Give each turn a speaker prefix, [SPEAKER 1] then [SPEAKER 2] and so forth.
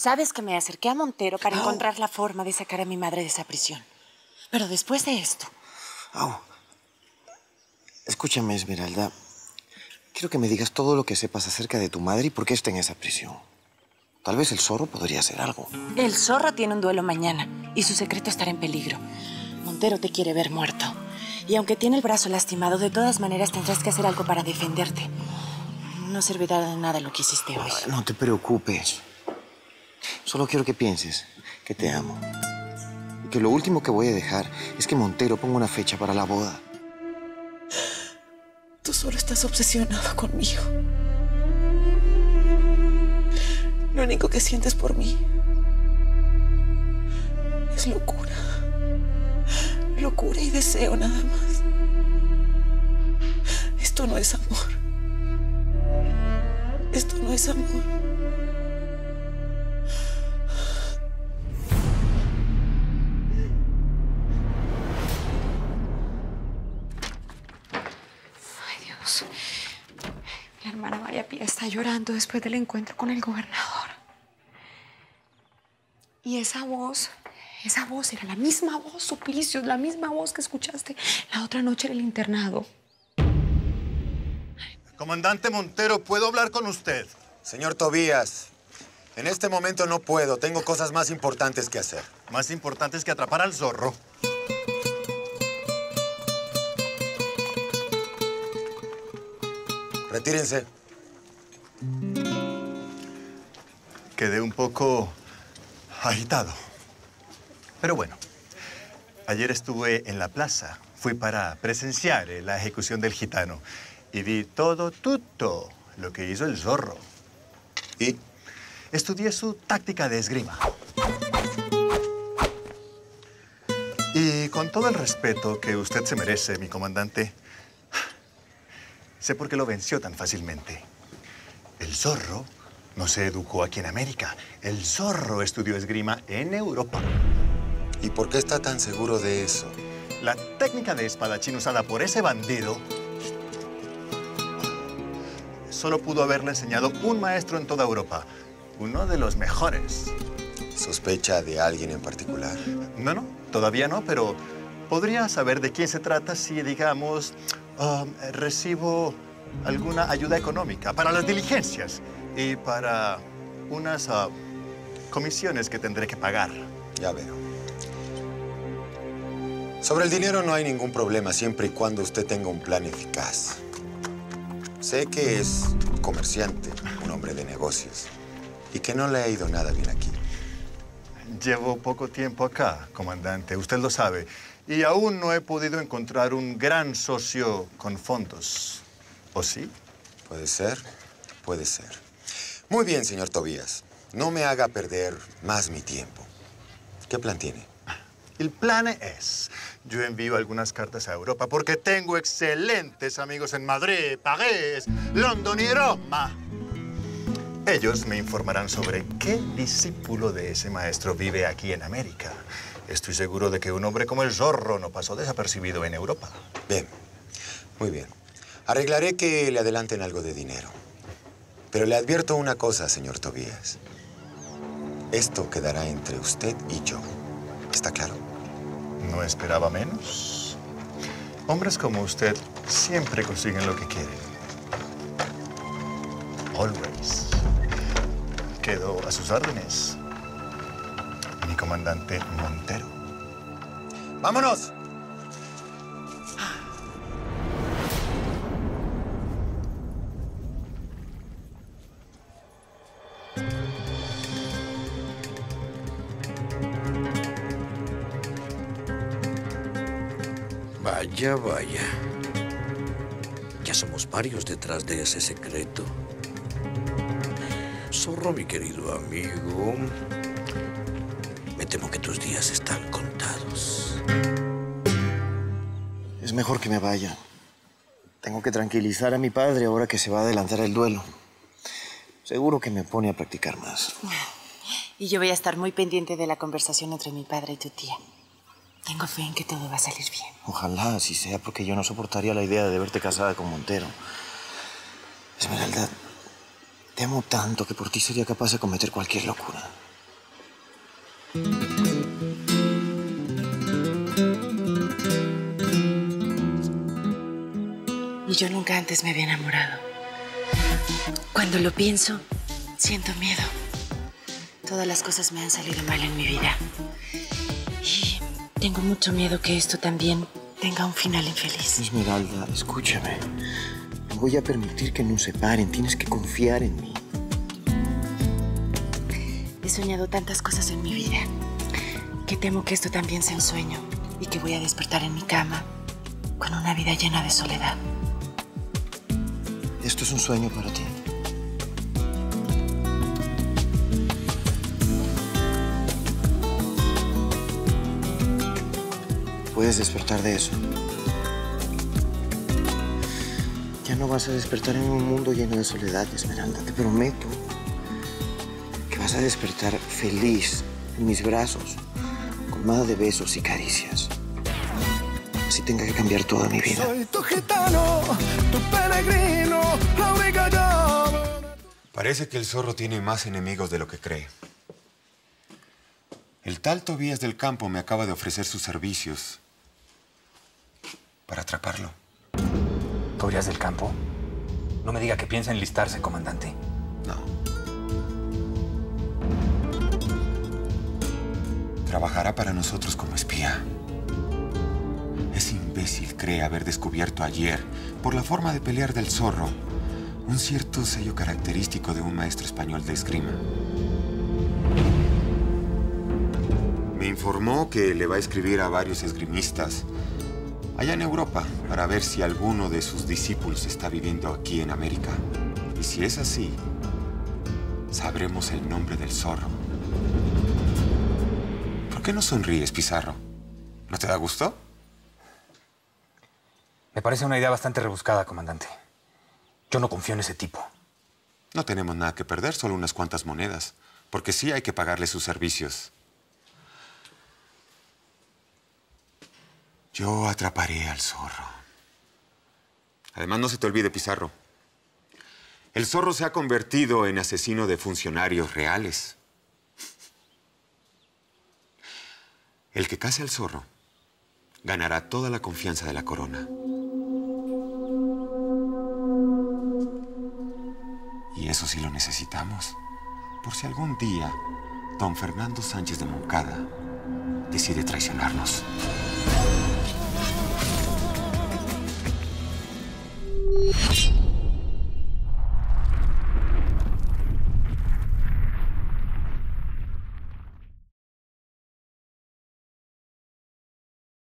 [SPEAKER 1] Sabes que me acerqué a Montero para encontrar la forma de sacar a mi madre de esa prisión. Pero después de esto...
[SPEAKER 2] Au. Escúchame, Esmeralda. Quiero que me digas todo lo que sepas acerca de tu madre y por qué está en esa prisión. Tal vez el zorro podría hacer algo.
[SPEAKER 1] El zorro tiene un duelo mañana y su secreto estará en peligro. Montero te quiere ver muerto. Y aunque tiene el brazo lastimado, de todas maneras tendrás que hacer algo para defenderte. No servirá de nada lo que hiciste hoy.
[SPEAKER 2] No te preocupes. Solo quiero que pienses que te amo. Y que lo último que voy a dejar es que Montero ponga una fecha para la boda.
[SPEAKER 3] Tú solo estás obsesionado conmigo. Lo único que sientes por mí es locura. Locura y deseo nada más. Esto no es amor. Esto no es amor.
[SPEAKER 4] Está llorando después del encuentro con el gobernador. Y esa voz, esa voz era la misma voz, Suplicio, la misma voz que escuchaste la otra noche en el internado.
[SPEAKER 5] Comandante Montero, ¿puedo hablar con usted?
[SPEAKER 6] Señor Tobías, en este momento no puedo. Tengo cosas más importantes que hacer.
[SPEAKER 5] Más importantes que atrapar al zorro.
[SPEAKER 6] Retírense.
[SPEAKER 5] Quedé un poco agitado. Pero bueno, ayer estuve en la plaza. Fui para presenciar eh, la ejecución del gitano y vi todo, tutto, lo que hizo el zorro.
[SPEAKER 6] ¿Y?
[SPEAKER 5] Estudié su táctica de esgrima. Y con todo el respeto que usted se merece, mi comandante, sé por qué lo venció tan fácilmente. El zorro no se educó aquí en América. El zorro estudió esgrima en Europa.
[SPEAKER 6] ¿Y por qué está tan seguro de eso?
[SPEAKER 5] La técnica de espadachín usada por ese bandido solo pudo haberle enseñado un maestro en toda Europa. Uno de los mejores.
[SPEAKER 6] ¿Sospecha de alguien en particular?
[SPEAKER 5] No, no, todavía no, pero podría saber de quién se trata si, digamos, um, recibo alguna ayuda económica para las diligencias y para unas uh, comisiones que tendré que pagar.
[SPEAKER 6] Ya veo. Sobre el dinero no hay ningún problema siempre y cuando usted tenga un plan eficaz. Sé que es comerciante, un hombre de negocios, y que no le ha ido nada bien aquí.
[SPEAKER 5] Llevo poco tiempo acá, comandante, usted lo sabe, y aún no he podido encontrar un gran socio con fondos. ¿O sí?
[SPEAKER 6] Puede ser, puede ser. Muy bien, señor Tobías. No me haga perder más mi tiempo. ¿Qué plan tiene?
[SPEAKER 5] El plan es, yo envío algunas cartas a Europa porque tengo excelentes amigos en Madrid, París, London y Roma. Ellos me informarán sobre qué discípulo de ese maestro vive aquí en América. Estoy seguro de que un hombre como el zorro no pasó desapercibido en Europa.
[SPEAKER 6] Bien, muy bien. Arreglaré que le adelanten algo de dinero. Pero le advierto una cosa, señor Tobías. Esto quedará entre usted y yo. ¿Está claro?
[SPEAKER 5] No esperaba menos. Hombres como usted siempre consiguen lo que quieren. Always. Quedo a sus órdenes. Mi comandante Montero.
[SPEAKER 6] ¡Vámonos!
[SPEAKER 7] Vaya, vaya. Ya somos varios detrás de ese secreto. Zorro, mi querido amigo. Me temo que tus días están contados.
[SPEAKER 2] Es mejor que me vaya. Tengo que tranquilizar a mi padre ahora que se va a adelantar el duelo. Seguro que me pone a practicar más.
[SPEAKER 1] Y yo voy a estar muy pendiente de la conversación entre mi padre y tu tía. Tengo fe en que todo va a salir bien.
[SPEAKER 2] Ojalá así sea, porque yo no soportaría la idea de verte casada con Montero. Esmeralda, te amo tanto que por ti sería capaz de cometer cualquier locura.
[SPEAKER 1] Y yo nunca antes me había enamorado. Cuando lo pienso, siento miedo. Todas las cosas me han salido mal en mi vida. Tengo mucho miedo que esto también tenga un final infeliz.
[SPEAKER 2] Esmeralda, escúchame. No voy a permitir que nos separen. Tienes que confiar en mí.
[SPEAKER 1] He soñado tantas cosas en mi vida que temo que esto también sea un sueño y que voy a despertar en mi cama con una vida llena de soledad.
[SPEAKER 2] Esto es un sueño para ti. Puedes despertar de eso. Ya no vas a despertar en un mundo lleno de soledad, Esmeralda. Te prometo que vas a despertar feliz en mis brazos, colmada de besos y caricias. Así tenga que cambiar toda mi vida.
[SPEAKER 8] Soy tu gitano, tu peregrino, la única llave.
[SPEAKER 6] Parece que el zorro tiene más enemigos de lo que cree. El tal Tobías del Campo me acaba de ofrecer sus servicios para atraparlo.
[SPEAKER 9] ¿Tobías del Campo? No me diga que piensa enlistarse, comandante.
[SPEAKER 6] No. Trabajará para nosotros como espía. Ese imbécil cree haber descubierto ayer, por la forma de pelear del zorro, un cierto sello característico de un maestro español de esgrima. Me informó que le va a escribir a varios esgrimistas allá en Europa para ver si alguno de sus discípulos está viviendo aquí en América. Y si es así, sabremos el nombre del zorro. ¿Por qué no sonríes, Pizarro? ¿No te da gusto?
[SPEAKER 9] Me parece una idea bastante rebuscada, comandante. Yo no confío en ese tipo.
[SPEAKER 6] No tenemos nada que perder, solo unas cuantas monedas. Porque sí hay que pagarle sus servicios. Yo atraparé al zorro. Además, no se te olvide, Pizarro. El zorro se ha convertido en asesino de funcionarios reales. El que case al zorro ganará toda la confianza de la corona. Y eso sí lo necesitamos. Por si algún día don Fernando Sánchez de Moncada decide traicionarnos.